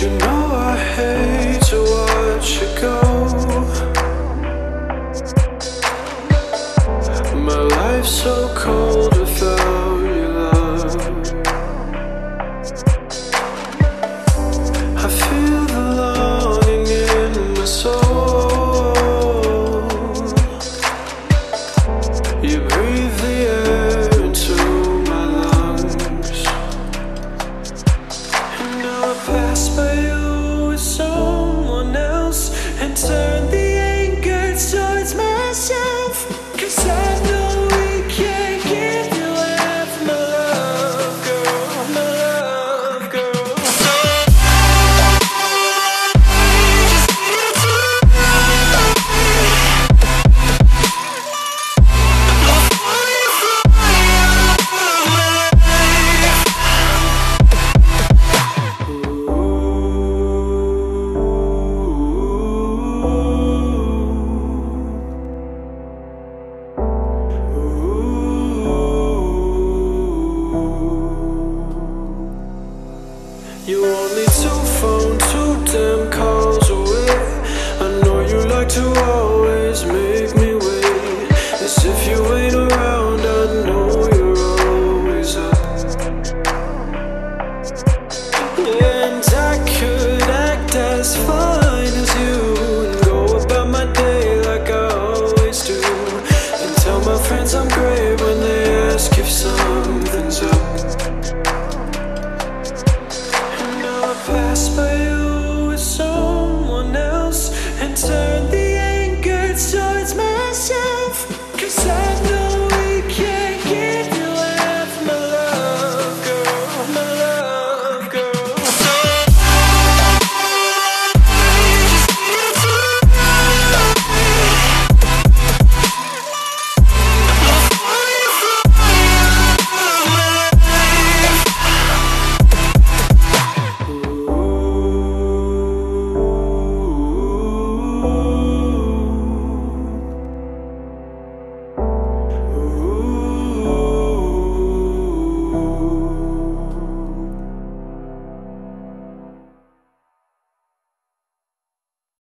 You know I hate to watch you go. My life's so cold without You only two phone two damn calls away. I know you like to always make me wait. As if you ain't around, I know you're always up. And I could act as far